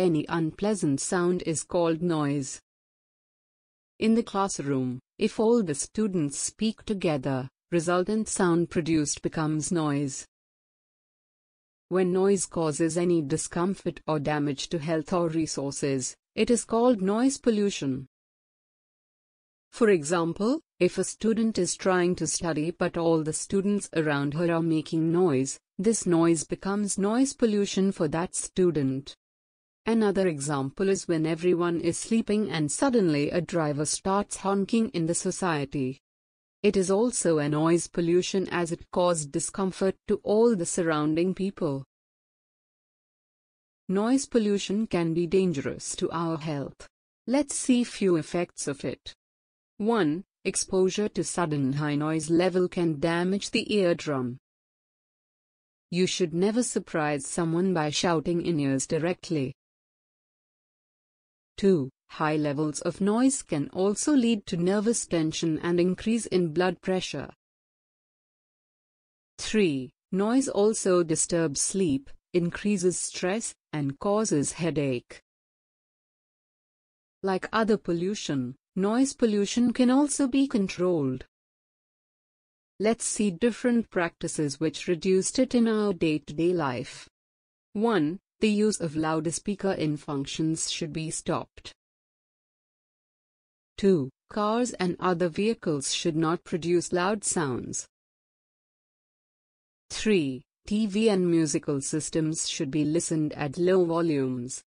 Any unpleasant sound is called noise. In the classroom, if all the students speak together, resultant sound produced becomes noise. When noise causes any discomfort or damage to health or resources, it is called noise pollution. For example, if a student is trying to study but all the students around her are making noise, this noise becomes noise pollution for that student. Another example is when everyone is sleeping and suddenly a driver starts honking in the society. It is also a noise pollution as it caused discomfort to all the surrounding people. Noise pollution can be dangerous to our health. Let's see few effects of it. 1. Exposure to sudden high noise level can damage the eardrum. You should never surprise someone by shouting in ears directly. 2. High levels of noise can also lead to nervous tension and increase in blood pressure. 3. Noise also disturbs sleep, increases stress, and causes headache. Like other pollution, noise pollution can also be controlled. Let's see different practices which reduced it in our day-to-day -day life. 1. The use of loudspeaker in functions should be stopped. 2. Cars and other vehicles should not produce loud sounds. 3. TV and musical systems should be listened at low volumes.